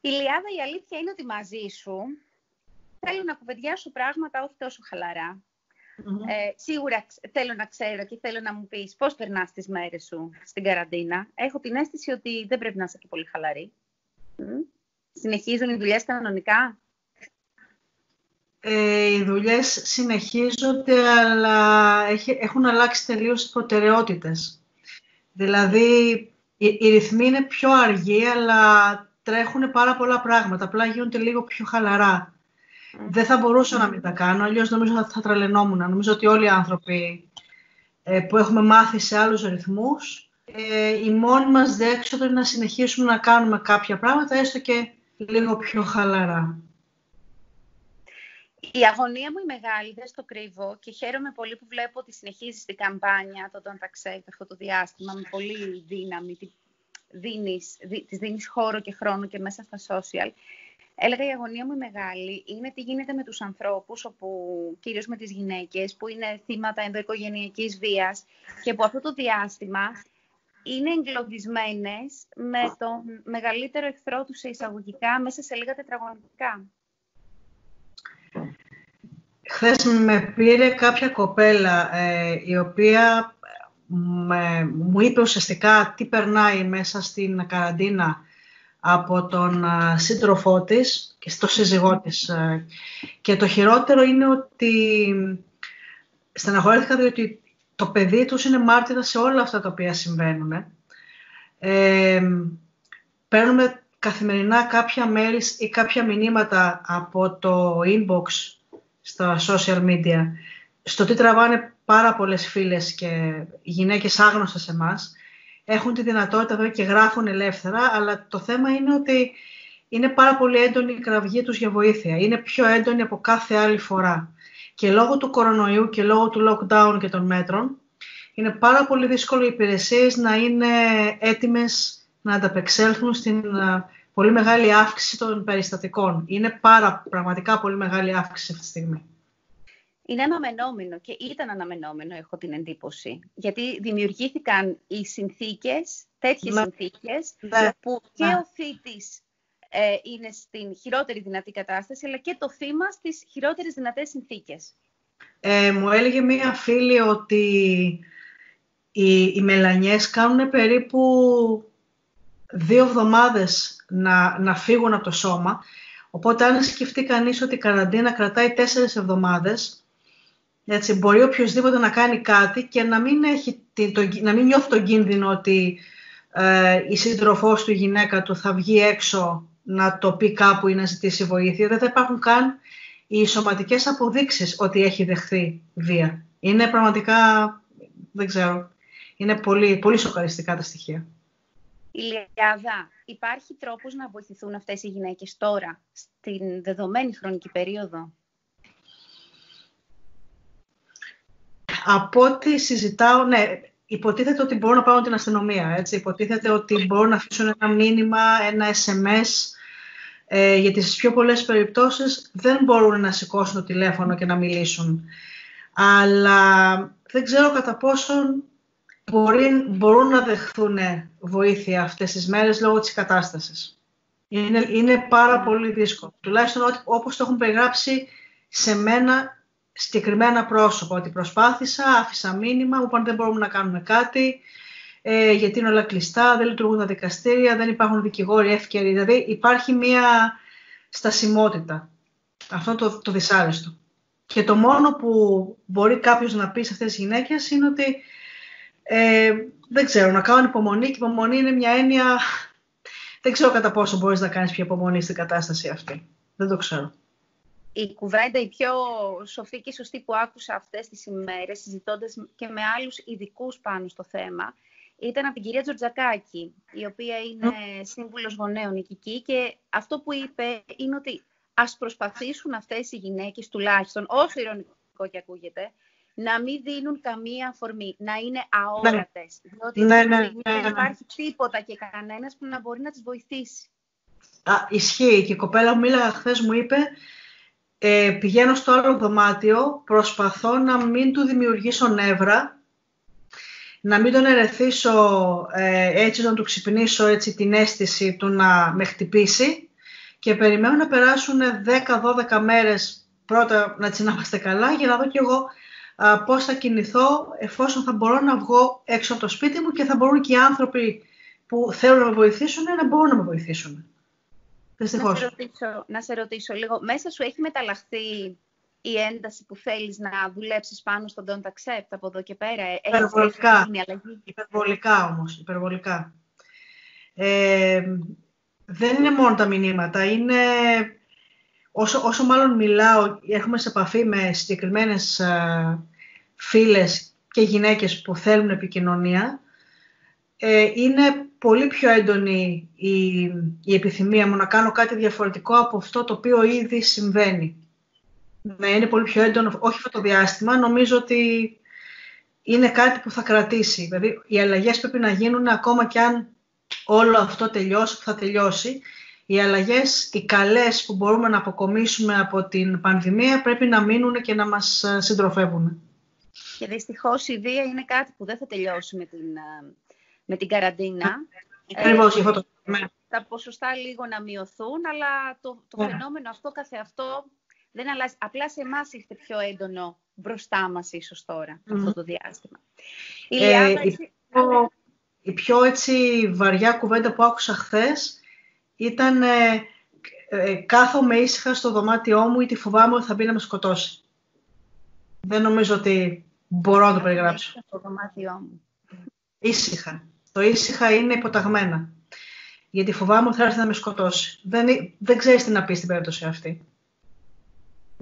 Η Λιάδα, η αλήθεια είναι ότι μαζί σου θέλω να κουβεντιάσω πράγματα όχι τόσο χαλαρά. Ε, σίγουρα θέλω να ξέρω και θέλω να μου πεις πώς περνάς τις μέρες σου στην καραντίνα. Έχω την αίσθηση ότι δεν πρέπει να είσαι και πολύ χαλαρή. Συνεχίζουν οι δουλειές κανονικά; Ε, οι δουλειές συνεχίζονται, αλλά έχουν αλλάξει τελείως τις προτεραιότητες. Δηλαδή, οι, οι ρυθμοί είναι πιο αργοί, αλλά τρέχουν πάρα πολλά πράγματα. Απλά γίνονται λίγο πιο χαλαρά. Δεν θα μπορούσα να μην τα κάνω, αλλιώς νομίζω ότι θα τρελαινόμουν. Νομίζω ότι όλοι οι άνθρωποι ε, που έχουμε μάθει σε άλλους ρυθμούς, ε, η μόνη μας διέξοδο είναι να συνεχίσουμε να κάνουμε κάποια πράγματα, έστω και λίγο πιο χαλαρά. Η αγωνία μου η μεγάλη, δεν στο κρύβω και χαίρομαι πολύ που βλέπω ότι συνεχίζεις την καμπάνια το Don't Accept αυτό το διάστημα με πολύ δύναμη, δίνεις, της δίνεις χώρο και χρόνο και μέσα στα social. Έλεγα η αγωνία μου η μεγάλη είναι τι γίνεται με τους ανθρώπους, όπου, κυρίως με τις γυναίκες, που είναι θύματα ενδοοικογενειακής βίας και που αυτό το διάστημα είναι εγκλωβισμένες με τον μεγαλύτερο εχθρό τους σε εισαγωγικά μέσα σε λίγα τετραγωνικά. Χθες με πήρε κάποια κοπέλα ε, η οποία μου είπε ουσιαστικά τι περνάει μέσα στην καραντίνα από τον σύντροφό της και στο σύζυγό της. Και το χειρότερο είναι ότι στεναχωρήθηκα διότι το παιδί τους είναι μάρτυρα σε όλα αυτά τα οποία συμβαίνουν. Ε, παίρνουμε καθημερινά κάποια mails ή κάποια μηνύματα από το inbox στα social media στο τι τραβάνε πάρα πολλές φίλες και γυναίκες άγνωστες σε εμάς έχουν τη δυνατότητα βέβαια και γράφουν ελεύθερα, αλλά το θέμα είναι ότι είναι πάρα πολύ έντονη η κραυγή τους για βοήθεια. Είναι πιο έντονη από κάθε άλλη φορά. Και λόγω του κορονοϊού και λόγω του lockdown και των μέτρων, είναι πάρα πολύ δύσκολο οι υπηρεσίες να είναι έτοιμες να ανταπεξέλθουν στην πολύ μεγάλη αύξηση των περιστατικών. Είναι πάρα, πραγματικά πολύ μεγάλη αύξηση αυτή τη στιγμή είναι αναμενόμενο και ήταν αναμενόμενο, έχω την εντύπωση. Γιατί δημιουργήθηκαν οι συνθήκες, τέτοιες ναι. συνθήκες, ναι. που και ναι. ο θήτης ε, είναι στην χειρότερη δυνατή κατάσταση, αλλά και το θύμα στις χειρότερες δυνατές συνθήκες. Ε, μου έλεγε μία φίλη ότι οι, οι μελανιές κάνουν περίπου δύο εβδομάδες να, να φύγουν από το σώμα. Οπότε αν σκεφτεί κανείς ότι η καραντίνα κρατάει τέσσερις εβδομάδες, έτσι, μπορεί οποιοδήποτε να κάνει κάτι και να μην, έχει, το, να μην νιώθει τον κίνδυνο ότι ε, η σύντροφός του, η γυναίκα του θα βγει έξω να το πει κάπου ή να ζητήσει βοήθεια. Δεν θα υπάρχουν καν οι σωματικές αποδείξεις ότι έχει δεχθεί βία. Είναι πραγματικά, δεν ξέρω, είναι πολύ, πολύ σοκαριστικά τα στοιχεία. Ηλιάδα, υπάρχει τρόπος να βοηθηθούν αυτές οι γυναίκες τώρα, στην δεδομένη χρονική περίοδο; Από ό,τι συζητάω, ναι, υποτίθεται ότι μπορούν να πάρουν την αστυνομία, έτσι. Υποτίθεται ότι μπορούν να αφήσουν ένα μήνυμα, ένα SMS, ε, γιατί στις πιο πολλές περιπτώσεις δεν μπορούν να σηκώσουν το τηλέφωνο και να μιλήσουν. Αλλά δεν ξέρω κατά πόσον μπορεί, μπορούν να δεχθούν βοήθεια αυτές τις μέρες λόγω της κατάστασης. Είναι, είναι πάρα πολύ δύσκολο. Τουλάχιστον όπως το έχουν περιγράψει σε μένα συγκεκριμένα πρόσωπα, ότι προσπάθησα, άφησα μήνυμα, μου είπαν δεν μπορούμε να κάνουμε κάτι, ε, γιατί είναι όλα κλειστά, δεν λειτουργούν τα δικαστήρια, δεν υπάρχουν δικηγόροι εύκαιροι. Δηλαδή υπάρχει μία στασιμότητα. Αυτό το, το δυσάρεστο. Και το μόνο που μπορεί κάποιος να πει σε αυτές τις γυναίκες είναι ότι ε, δεν ξέρω, να κάνουν υπομονή και υπομονή είναι μια έννοια... Δεν ξέρω κατά πόσο μπορείς να κάνεις πιο υπομονή στην κατάσταση αυτή. Δεν το ξέρω η κουβέντα η πιο σοφή και σωστή που άκουσα αυτές τις ημέρες, συζητώντας και με άλλους ειδικούς πάνω στο θέμα, ήταν από την κυρία Τζορτζακάκη, η οποία είναι σύμβουλος γονέων εκεί και αυτό που είπε είναι ότι ας προσπαθήσουν αυτές οι γυναίκες, τουλάχιστον όσο ηρωνικό και ακούγεται, να μην δίνουν καμία αφορμή, να είναι αόρατες. Ναι. Διότι ναι, ναι, ναι, δεν υπάρχει τίποτα και κανένας που να μπορεί να τις βοηθήσει. Α, ισχύει. Και η κοπέλα μου μίλαγα χθες μου είπε ε, πηγαίνω στο άλλο δωμάτιο, προσπαθώ να μην του δημιουργήσω νεύρα, να μην τον ερεθίσω ε, έτσι, να του ξυπνήσω έτσι, την αίσθηση του να με χτυπήσει και περιμένω να περάσουν 10-12 μέρες πρώτα να τις είμαστε καλά για να δω κι εγώ α, πώς θα κινηθώ εφόσον θα μπορώ να βγω έξω από το σπίτι μου και θα μπορούν και οι άνθρωποι που θέλουν να με βοηθήσουν να μπορούν να με βοηθήσουν. Να σε, ρωτήσω, να σε ρωτήσω λίγο, μέσα σου έχει μεταλλαχθεί η ένταση που θέλεις να δουλέψεις πάνω στον Don't Accept από εδώ και πέρα; Υπερβολικά. Υπερβολικά όμως, υπερβολικά. Ε, δεν είναι μόνο τα μηνύματα, είναι όσο, όσο μάλλον μιλάω, έχουμε σε επαφή με συγκεκριμένες α, φίλες και γυναίκες που θέλουν επικοινωνία, ε, είναι πολύ πιο έντονη η, η επιθυμία μου να κάνω κάτι διαφορετικό από αυτό το οποίο ήδη συμβαίνει. Ναι, είναι πολύ πιο έντονο, όχι αυτό το διάστημα, νομίζω ότι είναι κάτι που θα κρατήσει. Δηλαδή, οι αλλαγές πρέπει να γίνουν ακόμα και αν όλο αυτό τελειώσει, που θα τελειώσει. Οι αλλαγές, οι καλές που μπορούμε να αποκομίσουμε από την πανδημία πρέπει να μείνουν και να μας ε, συντροφεύουν. Και δυστυχώς η βία είναι κάτι που δεν θα τελειώσει με την, ε, με την καραντίνα. Ακριβώς, ε, το Τα ποσοστά λίγο να μειωθούν, αλλά το, το ναι. φαινόμενο αυτό καθεαυτό δεν αλλάζει. Απλά σε εμάς είστε πιο έντονο μπροστά μας ίσως τώρα, αυτό το διάστημα. Η, ε, η, πιο, η πιο έτσι βαριά κουβέντα που άκουσα χθες ήταν ε, ε, κάθομαι ήσυχα στο δωμάτιό μου ή τη φοβάμαι ότι θα μπει να με σκοτώσει. Δεν νομίζω ότι μπορώ να το περιγράψω. Στο δωμάτιό μου. Ήσυχα. Το ήσυχα είναι υποταγμένα. Γιατί φοβάμαι ότι θα έρθει να με σκοτώσει. Δεν, δεν ξέρεις τι να πεις στην περίπτωση αυτή.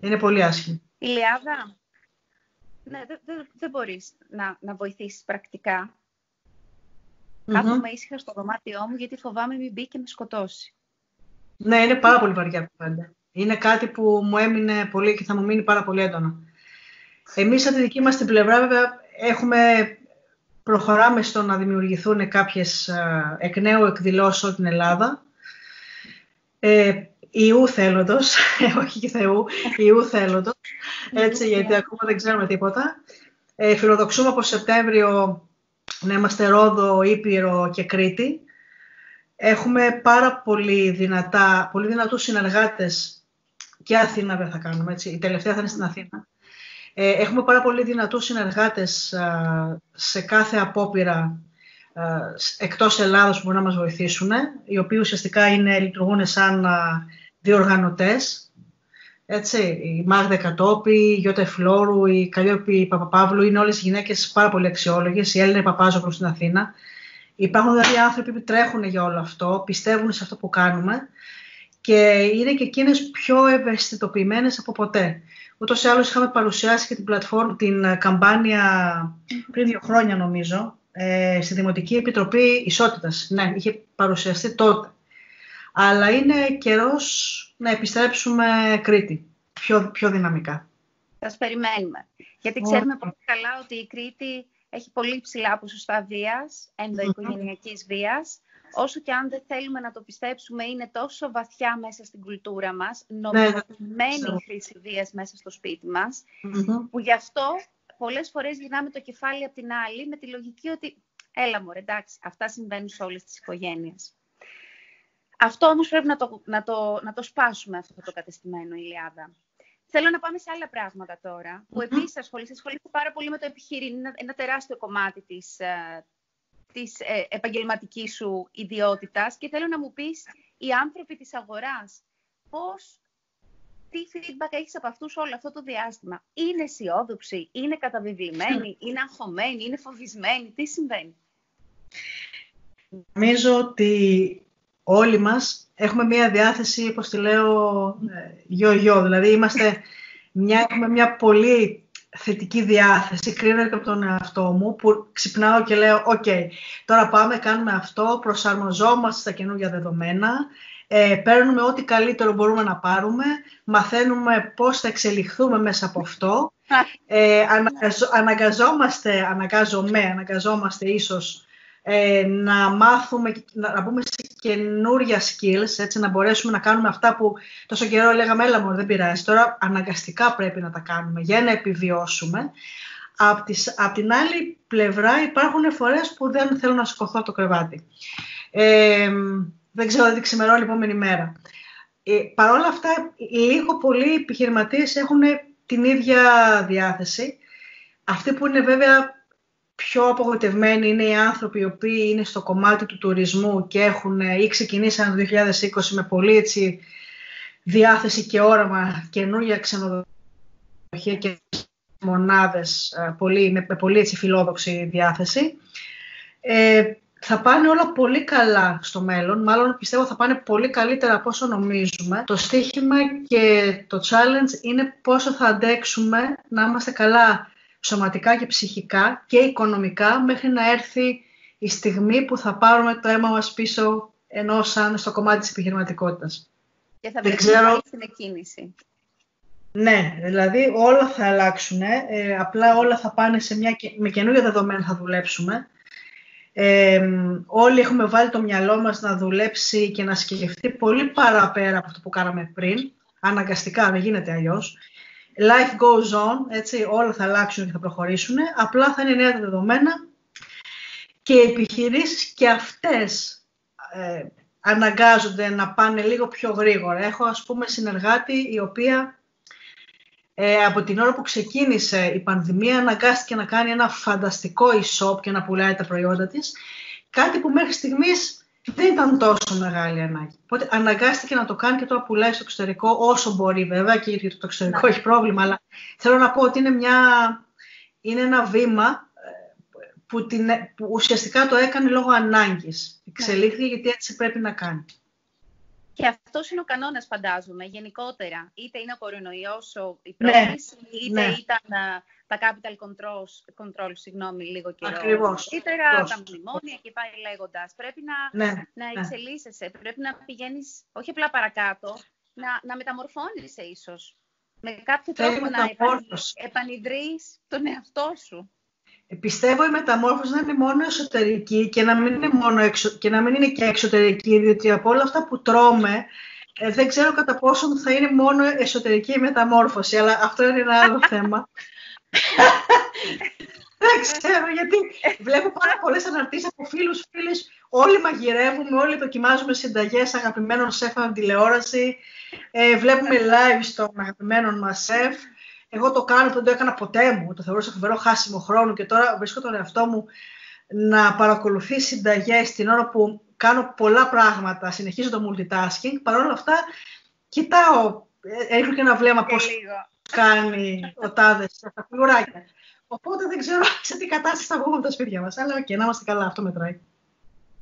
Είναι πολύ άσχημη. Ηλιάδα, ναι, δεν δε, δε μπορείς να, να βοηθήσεις πρακτικά. Mm-hmm. Κάθομαι ήσυχα στο δωμάτιό μου γιατί φοβάμαι μην μπει και με σκοτώσει. Ναι, είναι πάρα πολύ βαριά κουβέντα. Είναι κάτι που μου έμεινε πολύ και θα μου μείνει πάρα πολύ έντονα. Εμείς από τη δική μας την πλευρά βέβαια έχουμε, προχωράμε στο να δημιουργηθούν κάποιες εκ νέου εκδηλώσεις όλη την Ελλάδα. Ε, Ιού θέλοντος, όχι και Θεού, Ιού θέλοντος, έτσι, γιατί ακόμα δεν ξέρουμε τίποτα. Ε, φιλοδοξούμε από Σεπτέμβριο να είμαστε Ρόδο, Ήπειρο και Κρήτη. Έχουμε πάρα πολύ, δυνατά, πολύ δυνατούς συνεργάτες και Αθήνα δεν θα κάνουμε, έτσι. Η τελευταία θα είναι στην Αθήνα. Ε, έχουμε πάρα πολύ δυνατούς συνεργάτες σε κάθε απόπειρα εκτός Ελλάδος που μπορούν να μας βοηθήσουν, οι οποίοι ουσιαστικά είναι, λειτουργούν σαν διοργανωτές, έτσι, η Μάγδα Κατόπη, η Γιώτα Φλόρου, η Καλλιόπη Παπαπαύλου, είναι όλες οι γυναίκες πάρα πολύ αξιόλογες, η Έλληνα Παπάζογλου στην Αθήνα. Υπάρχουν δηλαδή άνθρωποι που τρέχουν για όλο αυτό, πιστεύουν σε αυτό που κάνουμε και είναι και εκείνες πιο ευαισθητοποιημένες από ποτέ. Ούτως ή άλλως είχαμε παρουσιάσει και την, πλατφόρμα, την καμπάνια πριν δύο χρόνια νομίζω, ε, στη Δημοτική Επιτροπή Ισότητας. Ναι, είχε παρουσιαστεί τότε αλλά είναι καιρός να επιστρέψουμε Κρήτη, πιο, πιο δυναμικά. Σας περιμένουμε. Γιατί ξέρουμε πολύ καλά ότι η Κρήτη έχει πολύ ψηλά ποσοστά βίας, ενδοοικογενειακής βίας. Όσο και αν δεν θέλουμε να το πιστέψουμε, είναι τόσο βαθιά μέσα στην κουλτούρα μας, ναι, νομιμοποιημένη ναι. η χρήση βίας μέσα στο σπίτι μας, που γι' αυτό πολλές φορές γυρνάμε το κεφάλι από την άλλη με τη λογική ότι έλα μωρέ, εντάξει, αυτά συμβαίνουν σε όλες τις οικογένειες. Αυτό όμως πρέπει να το, να, το, να το σπάσουμε αυτό το κατεστημένο, Ηλιάδα. Θέλω να πάμε σε άλλα πράγματα τώρα, που επίσης ασχολείσαι, ασχολείσαι πάρα πολύ με το επιχείρημα, είναι ένα τεράστιο κομμάτι της, ε, της ε, επαγγελματικής σου ιδιότητας και θέλω να μου πεις οι άνθρωποι της αγοράς πώς, τι feedback έχεις από αυτούς όλο αυτό το διάστημα; Είναι αισιόδοξοι, είναι καταβεβλημένοι, είναι αγχωμένοι, είναι φοβισμένοι, τι συμβαίνει; Νομίζω ότι όλοι μας έχουμε μια διάθεση, όπως τη λέω, γιο-γιο. Δηλαδή είμαστε μια, έχουμε μια πολύ θετική διάθεση, κρίνω και από τον εαυτό μου, που ξυπνάω και λέω, οκ, τώρα πάμε, κάνουμε αυτό, προσαρμοζόμαστε στα καινούργια δεδομένα, ε, παίρνουμε ό,τι καλύτερο μπορούμε να πάρουμε, μαθαίνουμε πώς θα εξελιχθούμε μέσα από αυτό, ε, αναγκαζόμαστε, αναγκάζομαι, αναγκαζόμαστε ίσως ε, να μάθουμε, να, να μπούμε σε καινούρια skills, έτσι, να μπορέσουμε να κάνουμε αυτά που τόσο καιρό λέγαμε, έλα μου, δεν πειράζει. Τώρα αναγκαστικά πρέπει να τα κάνουμε για να επιβιώσουμε. Απ' απ' την άλλη πλευρά υπάρχουν φορές που δεν θέλω να σηκωθώ το κρεβάτι. Ε, δεν ξέρω τι ξημερώνει η επόμενη μέρα. ε, Παρ' όλα αυτά, λίγο πολλοί επιχειρηματίες έχουν την ίδια διάθεση. Αυτοί που είναι βέβαια πιο απογοητευμένοι είναι οι άνθρωποι οι οποίοι είναι στο κομμάτι του τουρισμού και έχουν ή ξεκινήσαν το 2020 με πολύ έτσι, διάθεση και όραμα καινούργια ξενοδοχεία και μονάδες ε, πολύ, με, πολύ έτσι, φιλόδοξη διάθεση. Ε, θα πάνε όλα πολύ καλά στο μέλλον, μάλλον πιστεύω θα πάνε πολύ καλύτερα από όσο νομίζουμε. Το στίχημα και το challenge είναι πόσο θα αντέξουμε να είμαστε καλά σωματικά και ψυχικά και οικονομικά μέχρι να έρθει η στιγμή που θα πάρουμε το αίμα μας πίσω ενώ σαν στο κομμάτι της επιχειρηματικότητας. Και θα βρεθεί ξέρω... στην εκκίνηση. Ναι, δηλαδή όλα θα αλλάξουν, ε, απλά όλα θα πάνε σε μια, με καινούργια δεδομένα θα δουλέψουμε. Ε, όλοι έχουμε βάλει το μυαλό μας να δουλέψει και να σκεφτεί πολύ παραπέρα από αυτό που κάναμε πριν. Αναγκαστικά, δεν γίνεται αλλιώς. Life goes on, έτσι, όλα θα αλλάξουν και θα προχωρήσουν. Απλά θα είναι νέα τα δεδομένα και οι επιχειρήσεις και αυτές ε, αναγκάζονται να πάνε λίγο πιο γρήγορα. Έχω, ας πούμε, συνεργάτη η οποία ε, από την ώρα που ξεκίνησε η πανδημία αναγκάστηκε να κάνει ένα φανταστικό e-shop και να πουλάει τα προϊόντα της, κάτι που μέχρι στιγμής δεν ήταν τόσο μεγάλη ανάγκη. Οπότε αναγκάστηκε να το κάνει και τώρα πουλάει στο εξωτερικό όσο μπορεί βέβαια και γιατί το εξωτερικό έχει πρόβλημα, αλλά θέλω να πω ότι είναι, μια, είναι ένα βήμα ε, που, την, που ουσιαστικά το έκανε λόγω ανάγκης. Εξελίχθηκε γιατί έτσι πρέπει να κάνει. Και αυτός είναι ο κανόνας, φαντάζομαι, γενικότερα. Είτε είναι ο κορονοϊός η ναι, πρόκληση, είτε ναι. ήταν τα capital controls, control, συγγνώμη, λίγο καιρό. Ακριβώς. Είτε τα μνημόνια και πάει λέγοντας. Πρέπει να, ναι, να ναι. εξελίσσεσαι, πρέπει να πηγαίνεις όχι απλά παρακάτω, να, να μεταμορφώνεσαι ίσως. Με κάποιο τρόπο να επανειδρύεις τον εαυτό σου. Πιστεύω η μεταμόρφωση να είναι μόνο εσωτερική και να μην είναι, μόνο εξω... και, να μην είναι και εξωτερική, διότι από όλα αυτά που τρώμε, ε, δεν ξέρω κατά πόσο θα είναι μόνο εσωτερική η μεταμόρφωση, αλλά αυτό είναι ένα άλλο θέμα. δεν ξέρω, γιατί βλέπω πάρα πολλές αναρτήσεις από φίλους, φίλες, όλοι μαγειρεύουμε, όλοι δοκιμάζουμε συνταγές αγαπημένων σεφ από τηλεόραση, ε, βλέπουμε live στον αγαπημένο μας σεφ, εγώ το κάνω, δεν το έκανα ποτέ μου. Το θεωρούσα φοβερό χάσιμο χρόνο και τώρα βρίσκω τον εαυτό μου να παρακολουθεί συνταγές την ώρα που κάνω πολλά πράγματα, συνεχίζω το multitasking. Παρ' όλα αυτά, κοιτάω, έχω και ένα βλέμμα πώς κάνει ο τάδες στα φιγουράκια. Οπότε δεν ξέρω σε τι κατάσταση θα βγούμε από τα σπίτια μας. Αλλά και να είμαστε καλά, αυτό μετράει.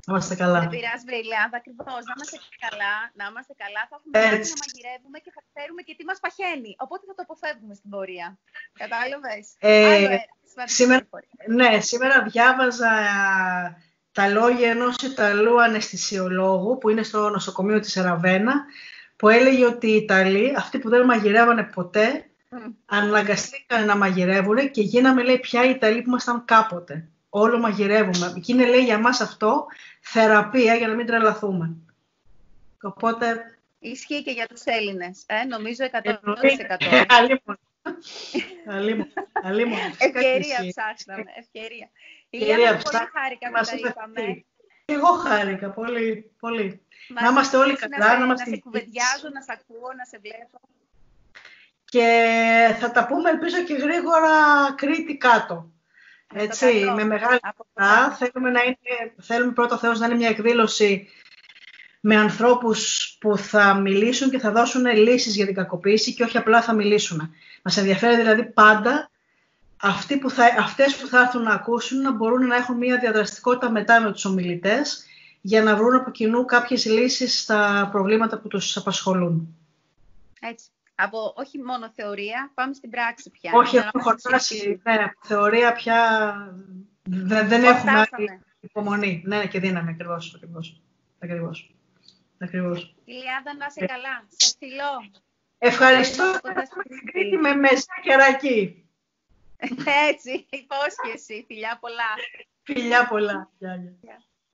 Να είμαστε καλά. Δεν πειράζει, Βρυλιάδα, ακριβώς. Να είμαστε καλά, να είμαστε καλά. Θα έχουμε Έτσι. να μαγειρεύουμε και θα ξέρουμε και τι μας παχαίνει. Οπότε θα το αποφεύγουμε στην πορεία. Κατάλαβες; Ε, σήμερα, ναι, σήμερα διάβαζα τα λόγια ενός Ιταλού αναισθησιολόγου που είναι στο νοσοκομείο της Ραβένα που έλεγε ότι οι Ιταλοί, αυτοί που δεν μαγειρεύανε ποτέ, mm. αναγκαστήκαν να μαγειρεύουν και γίναμε λέει πια οι Ιταλοί που ήμασταν κάποτε όλο μαγειρεύουμε. Και είναι λέει για μας αυτό θεραπεία για να μην τρελαθούμε. Οπότε... Ισχύει και για τους Έλληνες, ε, νομίζω 100%. Αλλήμον. Ευκαιρία ψάχναμε, ευκαιρία. Ηλία, πολύ χάρηκα που τα είπαμε. Εγώ χάρηκα, πολύ, πολύ. να είμαστε όλοι καλά, να είμαστε... Να σε κουβεντιάζω, να σε ακούω, να σε βλέπω. Και θα τα πούμε, ελπίζω και γρήγορα Κρήτη κάτω. Έτσι, με μεγάλη χαρά. Θέλουμε, να είναι, θέλουμε πρώτα Θεός να είναι μια εκδήλωση με ανθρώπους που θα μιλήσουν και θα δώσουν λύσεις για την κακοποίηση και όχι απλά θα μιλήσουν. Μας ενδιαφέρει δηλαδή πάντα αυτοί που θα, αυτές που θα έρθουν να ακούσουν να μπορούν να έχουν μια διαδραστικότητα μετά με τους ομιλητές για να βρουν από κοινού κάποιες λύσεις στα προβλήματα που τους απασχολούν. Έτσι από όχι μόνο θεωρία, πάμε στην πράξη πια. Όχι, έχουμε χορτάσει. Ναι, θεωρία πια δεν, δεν έχουμε υπομονή. Ναι, και δύναμη ακριβώς. Ακριβώς. Ακριβώς. Ακριβώς. Ηλιάδα, να είσαι καλά. Σε φιλώ. Ευχαριστώ. Κρήτη με μέσα κεράκι. Έτσι, υπόσχεση. Φιλιά πολλά. Φιλιά πολλά. Γεια,